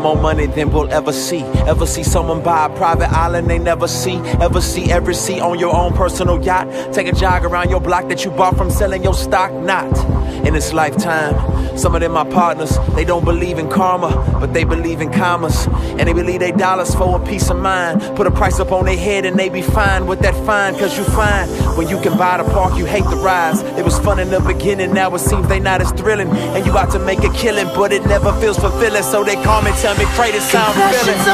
more money than we'll ever see. Ever see someone buy a private island they never see? Ever see every seat on your own personal yacht? Take a jog around your block that you bought from selling your stock? Not in this lifetime. Some of them my partners, they don't believe in karma, but they believe in commas. And they believe they dollars for a peace of mind. Put a price up on their head and they be fine with that fine, cause you fine. when you can buy the park, you hate the rides. It was fun in the beginning, now it seems they not as thrilling. And you got to make a killing, but it never feels fulfilling. So they call me, tell me, Cray, it sound Confessions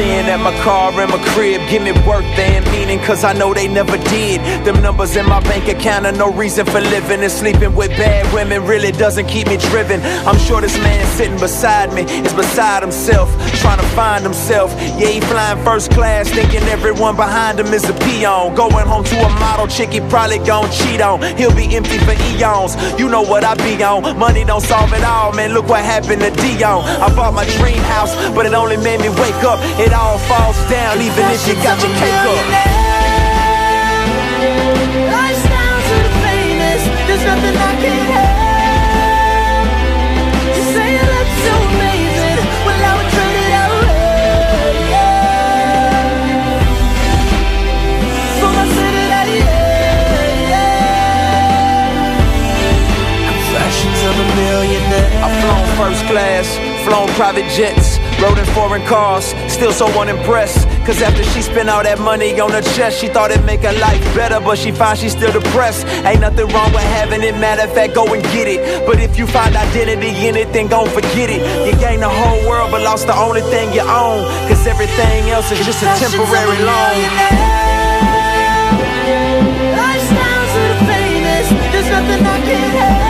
ain't pretend that my car and my crib give me worth and meaning, cause I know they never did. Them numbers in my bank account are no reason for living, and sleeping with bad women really doesn't keep me driven. I'm sure this man sitting beside me is beside himself, trying to find himself. Yeah, he flying first class, thinking everyone behind him is a peon. Going home to a model chick he probably gon' cheat on. He'll be empty for eons. You know what I be on. Money don't solve it all, man. Look what happened to Dion. I bought my dream house, but it only made me wake up. It all falls down, even if you got your cake up. Lifestyles of the famous. There's nothing I have. You say you look so amazing. Well, I would trade it away. Yeah. For my city, that yeah, yeah. Confessions of a millionaire. I've flown first class, flown private jets, rode in foreign cars, still so unimpressed. Cause after she spent all that money on her chest, she thought it'd make her life better, but she finds she's still depressed. Ain't nothing wrong with having it, matter of fact, go and get it. But if you find identity in it, then gon' forget it. You gain the whole world, but lost the only thing you own. Cause everything else is just a temporary loan. Lifestyles of the famous. There's nothing I can't have.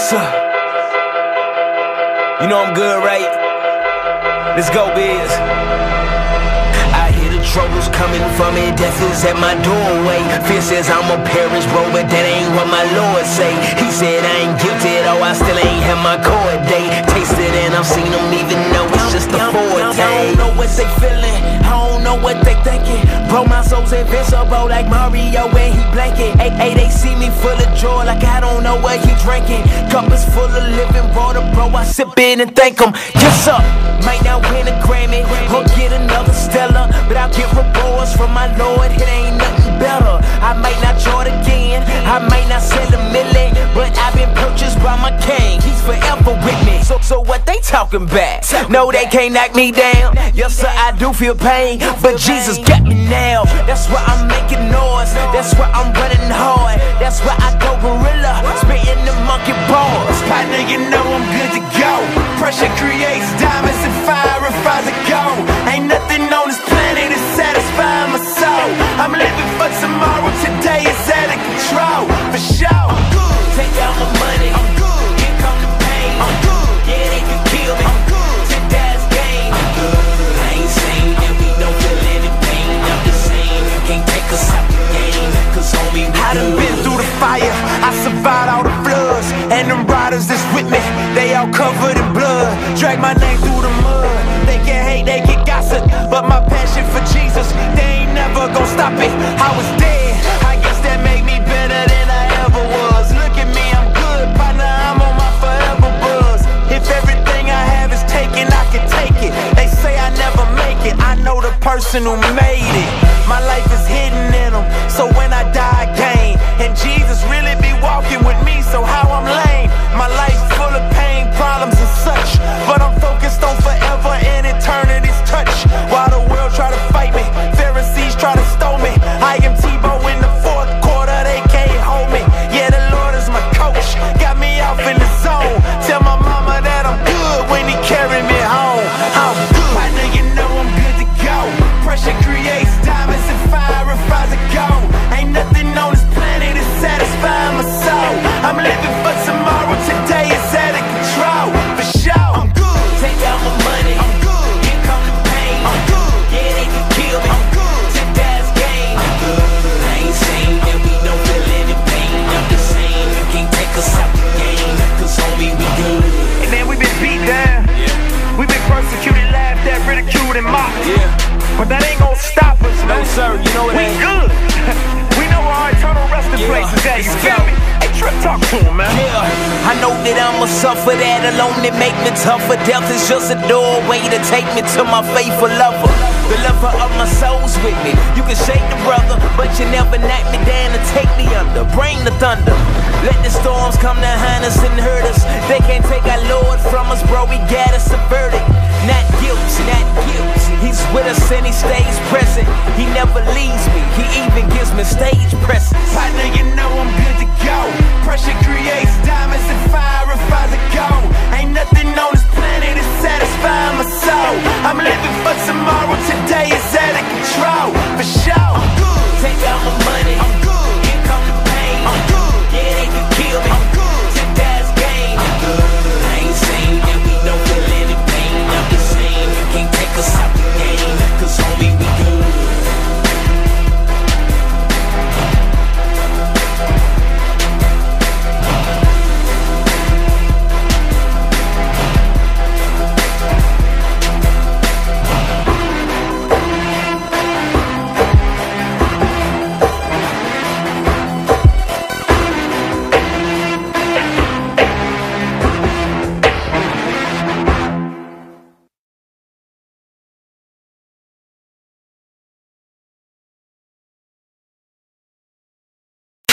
Yes, sir. You know I'm good, right? Let's go, Biz. I hear the troubles coming for me, death is at my doorway. Fear says I'm a perish, bro, but that ain't what my Lord say. He said I ain't guilty, though I still ain't had my court date. Tasted and I've seen them, even though it's just a forte. I don't know what they know what they thinking. Bro, my soul's invincible like Mario when he blanket. Hey, hey, they see me full of joy like I don't know what he drinking. Cup is full of living water, bro. I sip in and thank him. Yes, sir. Might not win a Grammy or get another Stellar, but I'll get rewards from my Lord. It ain't nothing better. I might not chart again, I might not sell they talking back. No, they can't knock me down. Yes, sir, I do feel pain, but Jesus got me now. That's why I'm making noise. That's why I'm running hard. That's why I go gorilla, spitting the monkey bars. Partner, you know I'm good to go. Pressure creates diamonds and fire Drag my name through the mud. They get hate, they can gossip. But my passion for Jesus, they ain't never gonna stop it. I was dead. I guess that made me better than I ever was. Look at me, I'm good, partner. I'm on my forever buzz. If everything I have is taken, I can take it. They say I never make it. I know the person who made it. My life is hidden in them. So when I die, I'm living for tomorrow, today is out of control, for sure. I'm good. Take out my money. I'm good. Here come the pain. I'm good. Yeah, they can kill me. I'm good. Take that game. I'm good. I ain't sane, and we don't feel any pain. I'm the same. You can't take us out the game. Cause homie, we good. And then we've been beat down. Yeah. We've been persecuted, laughed at, ridiculed, and mocked. Yeah. But that ain't gonna stop us, man. No, sir, you know it we ain't. We good. we know our eternal resting yeah. place is at. You feel that I'ma suffer that alone it make me tougher. Death is just a doorway to take me to my faithful lover. The lover of my soul's with me. You can shake the brother, but you never knock me down and take me under. Bring the thunder. Let the storms come behind us and hurt us. They can't take our Lord from us, bro. We got us subvert it. Not guilt, not guilt. He's with us and he stays present. He never leaves me. He even gives me stage presence. Partner, you know I'm good to go. Pressure creates diamonds and fire refines the gold. Ain't nothing on this planet that's satisfying my soul. I'm living for tomorrow. Today is out of control. For sure. I'm good. Take out my money. I'm good. Here come the pain. I'm good.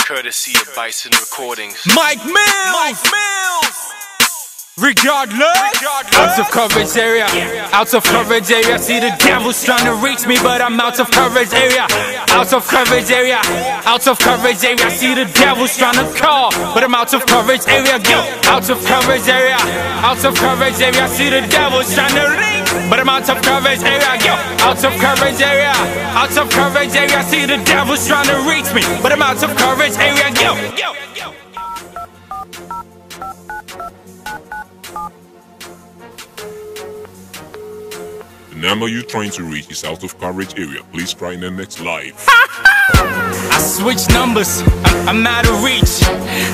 Courtesy of Bison Recordings. Mike Mills! Mike Mills! Regardless, out of coverage area, out of coverage area. See the devil's trying to reach me, but I'm out of coverage area, out of coverage area, out of coverage area. See the devil's trying to call, but I'm out of coverage area. Go out of coverage area, out of coverage area. See the devil's trying to ring, but I'm out of coverage area. Go out of coverage area, out of coverage area. See the devil's trying to reach me, but I'm out of coverage area. Go. The number you're trying to reach is out of coverage area. Please try in the next live. I switch numbers, I'm, I'm out of reach.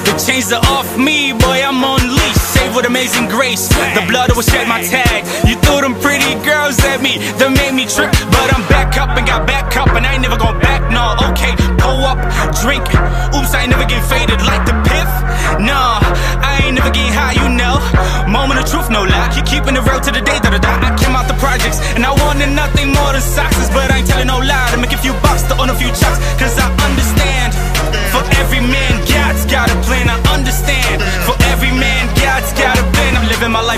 The chains are off me, boy, I'm on leash. With amazing grace. The blood that was shed my tag. You threw them pretty girls at me, that made me trip. But I'm back up and got back up, and I ain't never going back. No, okay, pull up, drink. Oops, I ain't never get faded like the piff. Nah, I ain't never getting high, you know. Moment of truth, no lie. Keep keeping it real to the day that I die. I came out the projects, and I wanted nothing more than success. But I ain't telling no lie to make a few bucks to own a few chucks. Cause I understand. For every man, God's got a plan. I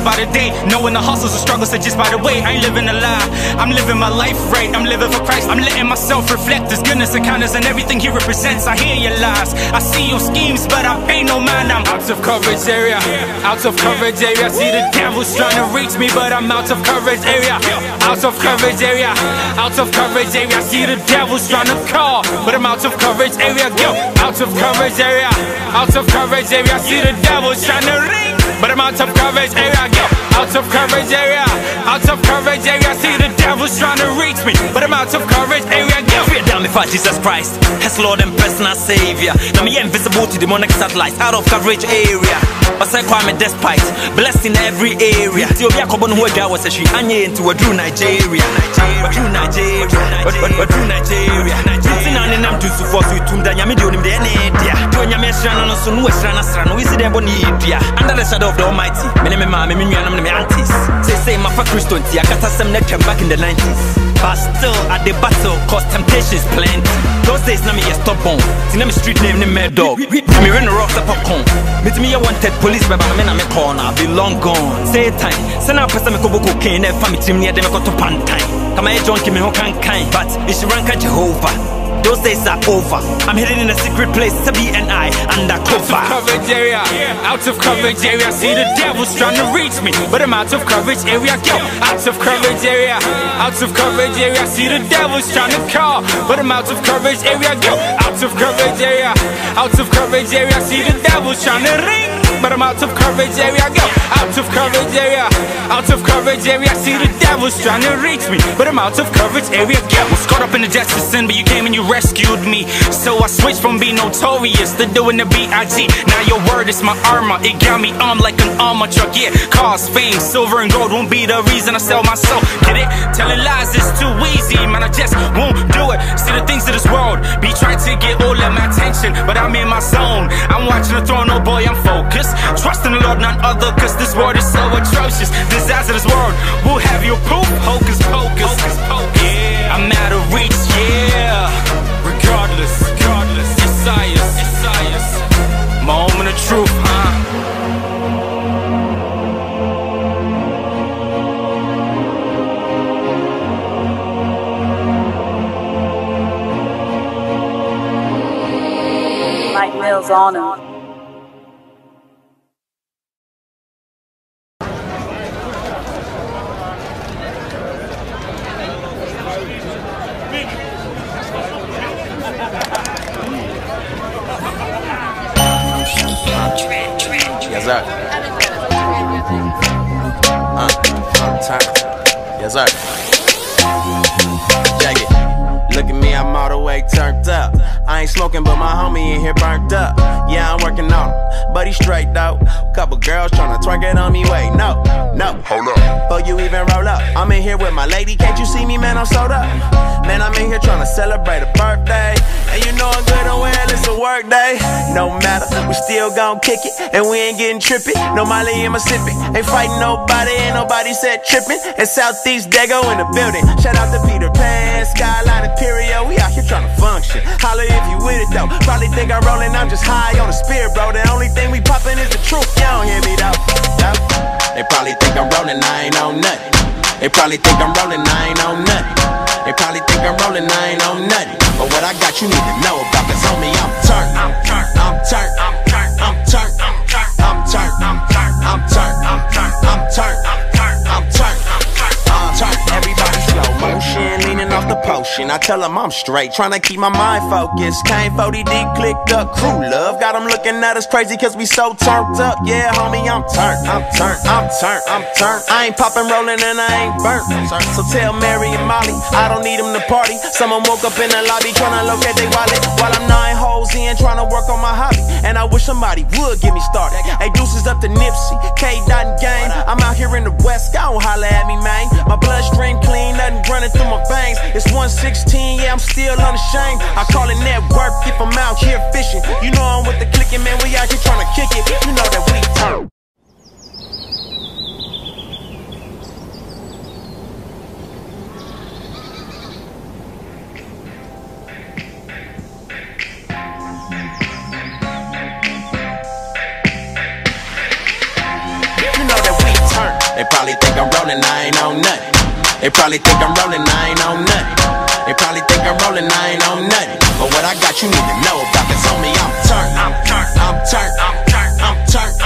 by the day. Knowing the hustles and struggles are just by the way. I ain't living a lie. I'm living my life right. I'm living for Christ. I'm letting myself reflect His goodness and kindness and everything He represents. I hear your lies. I see your schemes, but I pay no mind. I'm out of coverage area. Out of coverage area. I See the devil's trying to reach me, but I'm out of coverage area. Out of coverage area. Out of coverage area. See the devil's trying to call, but I'm out of coverage area. Go out of coverage area. Out of coverage area. See the devil's trying to ring, but I'm out of coverage area. Go out of coverage area. Out of coverage area. See the devil's trying to reach me, but I'm out of coverage area. Go. Fear down before Jesus Christ, His Lord and personal Savior. Now me invisible to demonic satellites out of coverage area. But I call me despite blessed in every area. Ti obi akọbọ no wadwa wọ sẹhwi anye into wadru Nigeria. Wadru Nigeria. Wad- Wadru Nigeria. Ne nam tusu fo so itum da nyame de onim de ene dia. Di onyame asra no no so no asra na sra no wi si dem bo ne yedua. Under the shadow of the Almighty. Me ne me ma me me nuanam ne me aunties. Say say my fa Christian ti akata sem na twam back in the 90s. But still at the battle cause temptations plenty. Those days na me yes stubborn. Ti na me street name ne mad dog. Me run rocks up popcorn. Me to me ya wanted police by me na me corner be long gone. Say time. Send up person me ko boko ken na family team near them ko to pantai. Kama e junkie me ho kan kan but it's rank Jehovah. Those days are over. I'm hidden in a secret place, to be and I Out undercover. of coverage area, out of coverage area. See the devil's trying to reach me, but I'm out of coverage area. Go out of coverage area, out of coverage area. See the devil's trying to call, but I'm out of coverage area. Go out of coverage area, out of coverage area. See the devil's trying to ring, but I'm out of coverage area. I go out of coverage area, out of coverage area. See the devil's trying to reach me, but I'm out of coverage area. Go was caught up in the jets of sin, but you came and you rescued me. So I switched from being notorious to doing the B.I.G. Now your word is my armor. It got me armed like an armor truck. Yeah, cars, fame, silver and gold won't be the reason I sell my soul. Get it? Telling lies is too easy, man. I just won't do it. See the things of this world be trying to get all of my attention, but I'm in my zone. I'm watching the throne, oh boy, I'm focused. Focus. Trust in the Lord, none other, cause this world is so atrocious. Disastrous world will have you proof. Hocus pocus. Hocus pocus. Yeah. I'm out of reach, yeah. Regardless, regardless. Isaiah, Isaiah. Moment of truth, huh? On him. But he straight though. Couple girls tryna twerk it on me. Wait, no, no. Hold up. Before you even roll up, I'm in here with my lady. Can't you see me, man? I'm sold up. Man, I'm in here tryna celebrate a birthday. And you know I'm good and well, it's a work day. No matter, we still gon' kick it. And we ain't getting trippy. No Molly in Mississippi. Ain't fighting nobody, ain't nobody said tripping. And Southeast Dago in the building. Shout out to Peter Pan, Skyline Imperial. We out here tryna function. Holla if you with it though. Probably think I'm rolling, I'm just high on the spirit, bro. The only thing we poppin' is the truth. You don't hear me though. though. They probably think I'm rolling, I ain't on nothing. They probably think I'm rolling, I ain't on nothing. They probably think I'm rolling, I ain't on nothing. But what I got, you need to know about. Cause homie, I'm turned. I'm turned. I'm turned. I'm turned. I'm turned. I'm turned. I'm turned. I'm turned. I'm turned. I'm turned. I'm turned. Potion. I tell them I'm straight, trying to keep my mind focused. Came 40 deep, clicked up, crew love. Got them looking at us crazy cause we so turned up. Yeah, homie, I'm turned. I'm turned. I'm turned. I'm turned. I ain't popping, rolling, and I ain't burnt. So tell Mary and Molly, I don't need them to party. Someone woke up in the lobby trying to locate their wallet. While I'm nine holes in, trying to work on my hobby. And I wish somebody would get me started. Hey, deuces up to Nipsey, K. Dot gang. I'm out here in the West, don't holla at me, man. My bloodstream clean, nothing running through my veins. It's 116, yeah, I'm still unashamed. I call it network if I'm out here fishing. You know I'm with the clicking, man. We out here trying to kick it. You know that we turn. They probably think I'm rolling, I ain't on nothing. They probably think I'm rolling, I ain't they probably think I'm rolling, I ain't on nothing. But what I got, you need to know about. Cause on me, I'm turned, I'm turned, I'm turned, I'm turned, I'm turned,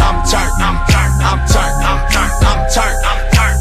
I'm turned, I'm turned, I'm turned, I'm turned, I'm turned, I'm turned.